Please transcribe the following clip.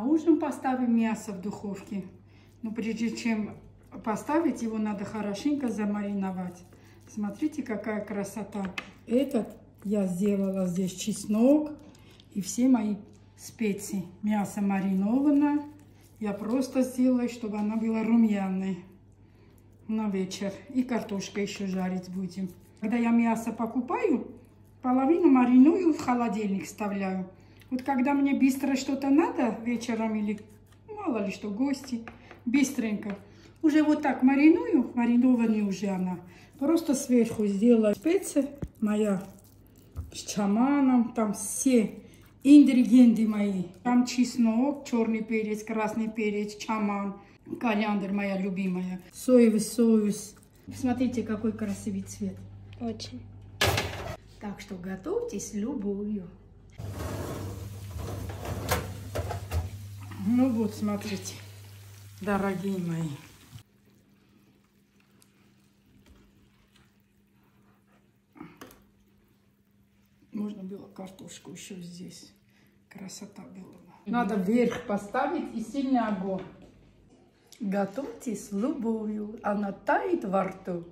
На ужин поставим мясо в духовке. Но прежде чем поставить его, надо хорошенько замариновать. Смотрите, какая красота. Этот я сделала здесь чеснок и все мои специи. Мясо мариновано. Я просто сделаю, чтобы она была румяной на вечер. И картошка еще жарить будем. Когда я мясо покупаю, половину мариную в холодильник вставляю. Вот когда мне быстро что-то надо вечером или мало ли что, гости, быстренько. Уже вот так мариную, маринованная уже она. Просто сверху сделала специи моя с чаманом, там все ингредиенты мои. Там чеснок, черный перец, красный перец, чаман, кориандр моя любимая, соевый соус. Смотрите, какой красивый цвет. Очень. Так что готовьтесь любую. Ну вот, смотрите, дорогие мои. Можно было картошку еще здесь. Красота была. Надо вверх поставить и сильный огонь. Готовьте с любовью. Она тает во рту.